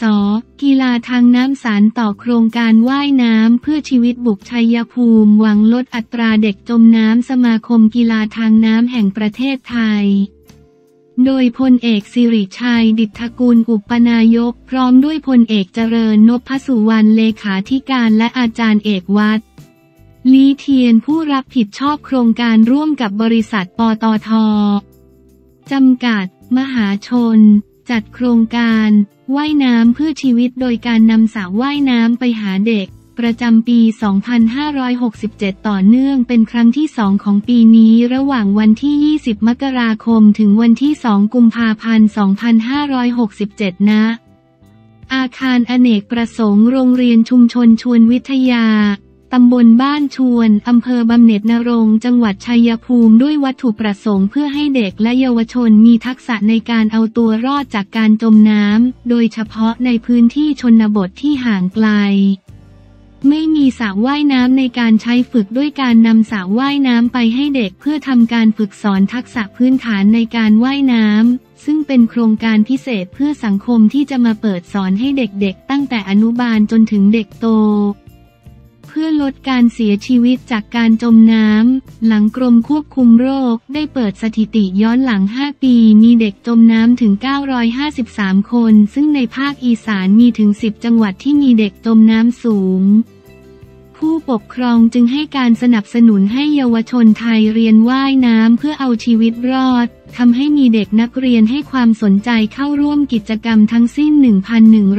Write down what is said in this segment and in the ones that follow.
ส กีฬาทางน้ำสารต่อโครงการว่ายน้ำเพื่อชีวิตบุกชัยภูมิหวังลดอัตราเด็กจมน้ำสมาคมกีฬาทางน้ำแห่งประเทศไทย โดยพลเอกสิริชัย ดิษกุลอุปนายก พร้อมด้วยพลเอกเจริญนพสุวรรณเลขาธิการและอาจารย์เอกวัดลีเทียนผู้รับผิดชอบโครงการร่วมกับบริษัทปตทจำกัด มหาชน จัดโครงการว่ายน้ำเพื่อชีวิตโดยการนำสระว่ายน้ำไปหาเด็ก ประจำปี 2567 ต่อเนื่องเป็นครั้งที่สองของปีนี้ระหว่างวันที่ 20 มกราคมถึงวันที่ 2 กุมภาพันธ์ 2567 นะอาคารอเนกประสงค์โรงเรียนชุมชนชวนวิทยา ตำบลบ้านชวน อำเภอบำเหน็จนรงจังหวัดชัยภูมิด้วยวัตถุประสงค์เพื่อให้เด็กและเยาวชนมีทักษะในการเอาตัวรอดจากการจมน้ำ โดยเฉพาะในพื้นที่ชนบทที่ห่างไกล ไม่มีสระว่ายน้ำในการใช้ฝึกด้วยการนำสระว่ายน้ำไปให้เด็กเพื่อทำการฝึกสอนทักษะพื้นฐานในการว่ายน้ำซึ่งเป็นโครงการพิเศษเพื่อสังคมที่จะมาเปิดสอนให้เด็กๆ ตั้งแต่อนุบาลจนถึงเด็กโต เพื่อลดการเสียชีวิตจากการจมน้ำ หลังกรมควบคุมโรคได้เปิดสถิติย้อนหลัง 5 ปีมีเด็กจมน้ำถึง 953 คน ซึ่งในภาคอีสานมีถึง 10 จังหวัดที่มีเด็กจมน้ำสูง ผู้ปกครองจึงให้การสนับสนุนให้เยาวชนไทยเรียนว่ายน้ำเพื่อเอาชีวิตรอด ทำให้มีเด็กนักเรียนให้ความสนใจเข้าร่วมกิจกรรมทั้งสิ้น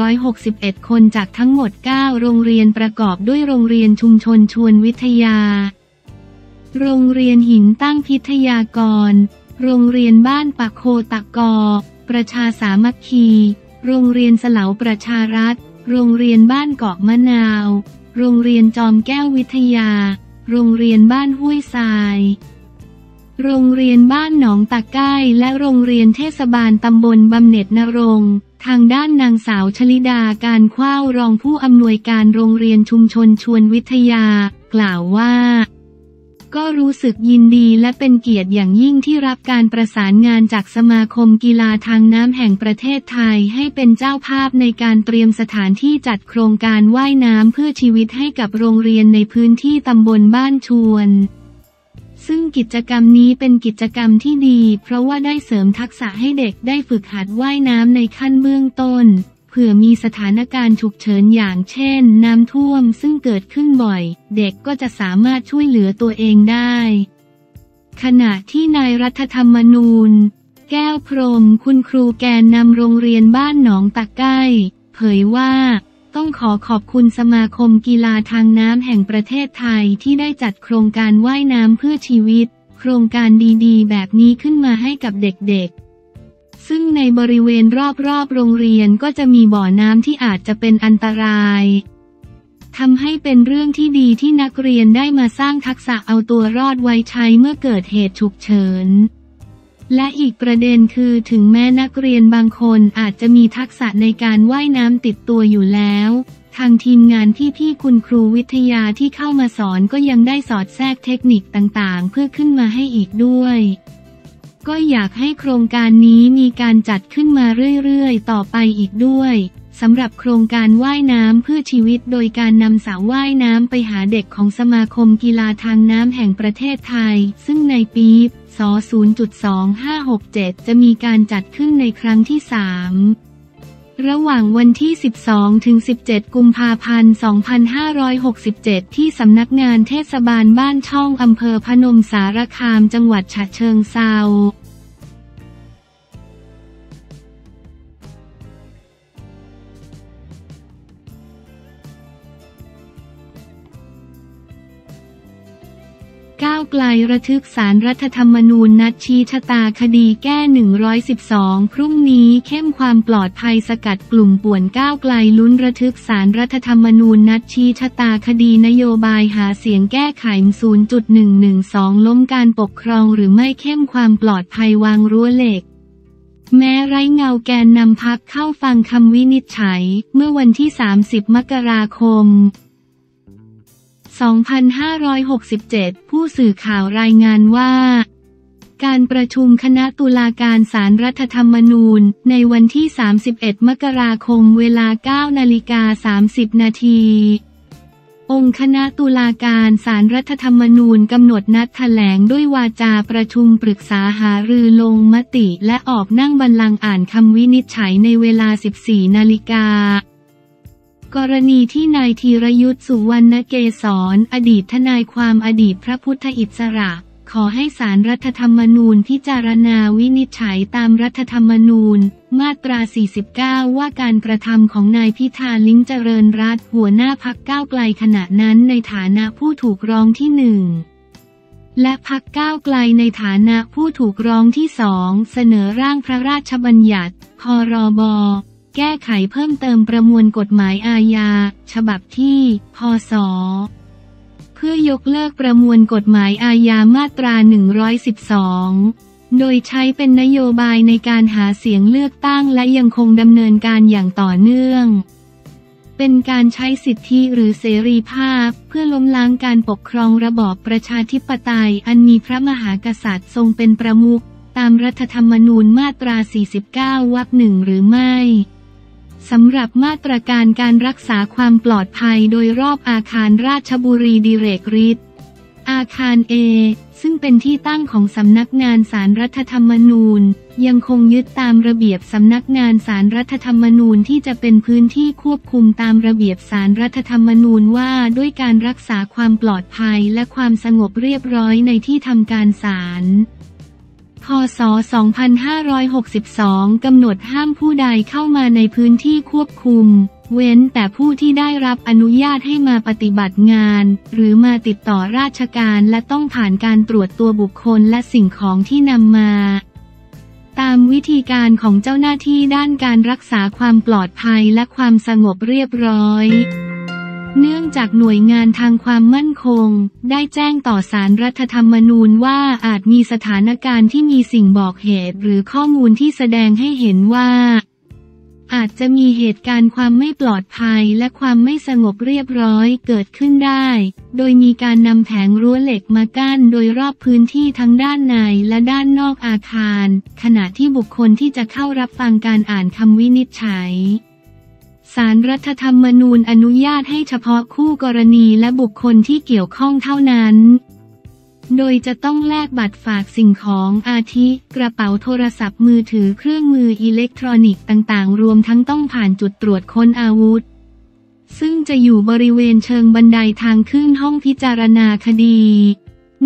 1,161 คนจากทั้งหมด 9 โรงเรียนประกอบด้วยโรงเรียนชุมชนชวนวิทยา โรงเรียนหินตั้งพิทยากร โรงเรียนบ้านปะโคตะกอ ประชาสามัคคี โรงเรียนเสลาประชารัฐ โรงเรียนบ้านเกาะมะนาว โรงเรียนจอมแก้ววิทยา โรงเรียนบ้านห้วยทราย โรงเรียนบ้านหนองตะไก้และโรงเรียนเทศบาลตำบลบำเหน็จนรงทางด้านนางสาวชลิดาการคว้ารองผู้อำนวยการโรงเรียนชุมชนชวนวิทยา กล่าวว่า ก็รู้สึกยินดีและเป็นเกียรติอย่างยิ่งที่รับการประสานงานจากสมาคมกีฬาทางน้ำแห่งประเทศไทยให้เป็นเจ้าภาพในการเตรียมสถานที่จัดโครงการว่ายน้ำเพื่อชีวิตให้กับโรงเรียนในพื้นที่ตำบลบ้านชวน ซึ่งกิจกรรมนี้เป็นกิจกรรมที่ดี เพราะว่าได้เสริมทักษะให้เด็กได้ฝึกหัดว่ายน้ำในขั้นเบื้องต้น เผื่อมีสถานการณ์ฉุกเฉินอย่างเช่น น้ำท่วมซึ่งเกิดขึ้นบ่อย เด็กก็จะสามารถช่วยเหลือตัวเองได้ ขณะที่นายรัฐธรรมนูญ แก้วพรมคุณครูแกนนำโรงเรียนบ้านหนองตะไก้เผยว่า ต้องขอขอบคุณสมาคมกีฬาทางน้ำแห่งประเทศไทยที่ได้จัดโครงการว่ายน้ำเพื่อชีวิต โครงการดีๆ แบบนี้ขึ้นมาให้กับเด็กๆ ซึ่งในบริเวณรอบๆ โรงเรียนก็จะมีบ่อน้ำที่อาจจะเป็นอันตรายทำให้เป็นเรื่องที่ดีที่นักเรียนได้มาสร้างทักษะเอาตัวรอดไว้ใช้เมื่อเกิดเหตุฉุกเฉิน และอีกประเด็นคือถึงแม้นักเรียนบางคนอาจจะมีทักษะในการว่ายน้ำติดตัวอยู่แล้ว ทางทีมงานที่พี่คุณครูวิทยาที่เข้ามาสอนก็ยังได้สอดแทรกเทคนิคต่างๆ เพื่อขึ้นมาให้อีกด้วย ก็อยากให้โครงการนี้มีการจัดขึ้นมาเรื่อยๆ ต่อไปอีกด้วย สำหรับโครงการว่ายน้ำเพื่อชีวิตโดยการนำสาวว่ายน้ำไปหาเด็กของสมาคมกีฬาทางน้ำแห่งประเทศไทย ซึ่งในปีศ0.2567 จะมีการจัดขึ้นในครั้งที่ 3 ระหว่างวันที่ 12 ถึง 17 กุมภาพันธ์ 2567 ที่สำนักงานเทศบาลบ้านช่องอำเภอพนมสารคามจังหวัดฉะเชิงเซาก้า ไกลระทึกสารรัฐธรรมนูญนัดชี้ชะตาคดีแก้ 112 พรุ่งนี้เข้มความปลอดภัยสกัดกลุ่มป่วนก้าวไกลลุ้นระทึกสารรัฐธรรมนูญนัดชี้ชะตาคดีนโยบายหาเสียงแก้ไข 0.112 ล้มการปกครองหรือไม่เข้มความปลอดภัยวางรั้วเหล็กแม้ไร้เงาแกนนำพักเข้าฟังคำวินิจฉัย เมื่อวันที่ 30 มกราคม 2567 ผู้สื่อข่าวรายงานว่า การประชุมคณะตุลาการศารรัฐธรรมนูญ ในวันที่ 31 มกราคมเวลา 9 นาฬิกา 30 นาทีองค์คณะตุลาการศารรัฐธรรมนูญกำหนดนัดแถลงด้วยวาจาประชุมปรึกษาหารือลงมติและออกนั่งบัลลังก์อ่านคำวินิจฉัยในเวลา 14 นาฬิกา กรณีที่นายธีรยุทธ์สุวรรณเกษรอดีตทนายความอดีตพระพุทธอิสระ ขอให้สารรัฐธรรมนูญพิจารณาวินิจฉัยตามรัฐธรรมนูญ มาตรา 49 ว่าการกระทำของนายพิธาลิ้งเจริญรัตหัวหน้าพักก้าวไกลขณะนั้นในฐานะผู้ถูกร้องที่หนึ่งและพักก้าวไกลในฐานะผู้ถูกร้องที่สองเสนอร่างพระราชบัญญัติ พรบ แก้ไขเพิ่มเติมประมวลกฎหมายอาญา ฉบับที่ พศ เพื่อยกเลิกประมวลกฎหมายอาญามาตรา 112 โดยใช้เป็นนโยบายในการหาเสียงเลือกตั้งและยังคงดำเนินการอย่างต่อเนื่อง เป็นการใช้สิทธิหรือเสรีภาพ เพื่อล้มล้างการปกครองระบอบประชาธิปไตย อันมีพระมหากษัตริย์ทรงเป็นประมุขตามรัฐธรรมนูญมาตรา 49 วรรคหนึ่งหรือไม่ สำหรับมาตรการการรักษาความปลอดภัยโดยรอบอาคารราชบุรีดิเรกฤทธิ์อาคารเอซึ่งเป็นที่ตั้งของสำนักงานสารรัฐธรรมนูญ ยังคงยึดตามระเบียบสำนักงานสารรัฐธรรมนูญที่จะเป็นพื้นที่ควบคุมตามระเบียบสารรัฐธรรมนูญว่าด้วยการรักษาความปลอดภัยและความสงบเรียบร้อยในที่ทำการศาล พศ 2562 กำหนดห้ามผู้ใดเข้ามาในพื้นที่ควบคุม เว้นแต่ผู้ที่ได้รับอนุญาตให้มาปฏิบัติงาน หรือมาติดต่อราชการและต้องผ่านการตรวจตัวบุคคลและสิ่งของที่นำมาตามวิธีการของเจ้าหน้าที่ด้านการรักษาความปลอดภัยและความสงบเรียบร้อย เนื่องจากหน่วยงานทางความมั่นคง ได้แจ้งต่อสารรัฐธรรมนูญว่าอาจมีสถานการณ์ที่มีสิ่งบอกเหตุหรือข้อมูลที่แสดงให้เห็นว่า อาจจะมีเหตุการณ์ความไม่ปลอดภัยและความไม่สงบเรียบร้อยเกิดขึ้นได้ โดยมีการนำแผงรั้วเหล็กมากั้นโดยรอบพื้นที่ทั้งด้านในและด้านนอกอาคาร ขณะที่บุคคลที่จะเข้ารับฟังการอ่านคำวินิจฉัย สารรัฐธรรมนูญอนุญาตให้เฉพาะคู่กรณีและบุคคลที่เกี่ยวข้องเท่านั้น โดยจะต้องแลกบัตรฝากสิ่งของอาทิ กระเป๋าโทรศัพท์มือถือเครื่องมืออิเล็กทรอนิกส์ต่างๆ รวมทั้งต้องผ่านจุดตรวจค้นอาวุธ ซึ่งจะอยู่บริเวณเชิงบันไดทางขึ้นห้องพิจารณาคดี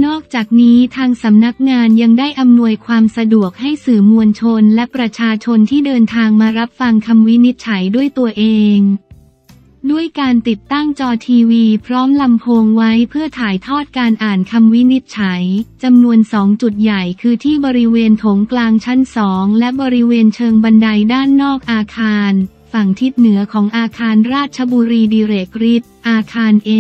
นอกจากนี้ทางสำนักงานยังได้อำนวยความสะดวกให้สื่อมวลชนและประชาชนที่เดินทางมารับฟังคำวินิจฉัยด้วยตัวเอง ด้วยการติดตั้งจอทีวีพร้อมลำโพงไว้เพื่อถ่ายทอดการอ่านคำวินิจฉัยจำนวนสองจุดใหญ่คือที่บริเวณโถงกลางชั้นสองและบริเวณเชิงบันไดด้านนอกอาคาร ฝั่งทิศเหนือของอาคารราชบุรีดิเรกฤทธิ์อาคารเอ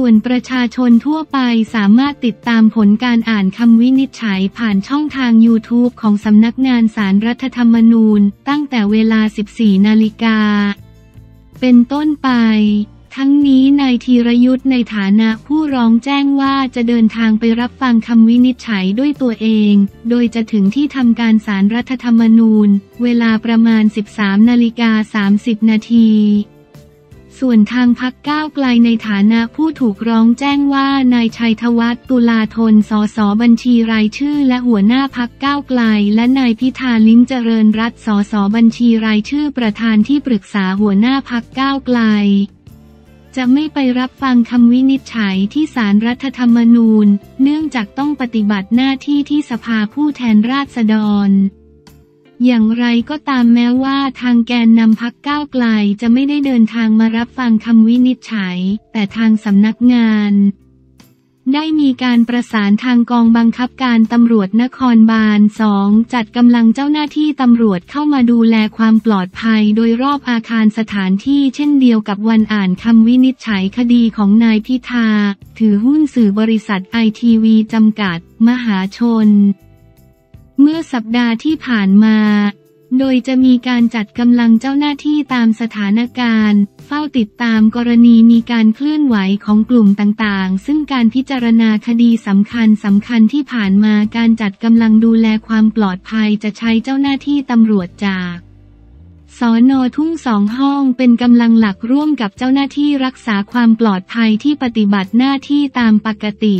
ส่วนประชาชนทั่วไปสามารถติดตามผลการอ่านคำวินิจฉัยผ่านช่องทาง YouTube ของสำนักงานสารรัฐธรรมนูญ ตั้งแต่เวลา 14 นาฬิกา เป็นต้นไปทั้งนี้นายธีรยุทธ์ในฐานะผู้ร้องแจ้งว่าจะเดินทางไปรับฟังคำวินิจฉัยด้วยตัวเอง โดยจะถึงที่ทำการสารรัฐธรรมนูญ เวลาประมาณ 13 นาฬิกา 30 นาที ส่วนทางพักก้าวไกลในฐานะผู้ถูกร้องแจ้งว่านายชัยธวัฒน์ตุลาธนสสบัญชีรายชื่อ และหัวหน้าพักก้าวไกล และนายพิธาลิ้มเจริญรัตสสบัญชีรายชื่อประธานที่ปรึกษาหัวหน้าพักก้าวไกล จะไม่ไปรับฟังคำวินิจฉัยที่สารรัฐธรรมนูญ เนื่องจากต้องปฏิบัติหน้าที่ที่สภาผู้แทนราษฎร อย่างไรก็ตามแม้ว่าทางแกนนำพักก้าวไกลจะไม่ได้เดินทางมารับฟังคำวินิจฉัย แต่ทางสำนักงาน ได้มีการประสานทางกองบังคับการตำรวจนครบาลสองจัดกำลังเจ้าหน้าที่ตำรวจเข้ามาดูแลความปลอดภัยโดยรอบอาคารสถานที่เช่นเดียวกับวันอ่านคำวินิจฉัยคดีของนายพิธา ถือหุ้นสื่อบริษัทไอทีวีจำกัด มหาชน เมื่อสัปดาห์ที่ผ่านมา โดยจะมีการจัดกำลังเจ้าหน้าที่ตามสถานการณ์ เฝ้าติดตามกรณีมีการเคลื่อนไหวของกลุ่มต่างๆ ซึ่งการพิจารณาคดีสำคัญสำคัญที่ผ่านมาการจัดกำลังดูแลความปลอดภัยจะใช้เจ้าหน้าที่ตำรวจจากสอนอทุ่งสองห้องเป็นกำลังหลักร่วมกับเจ้าหน้าที่รักษาความปลอดภัยที่ปฏิบัติหน้าที่ตามปกติ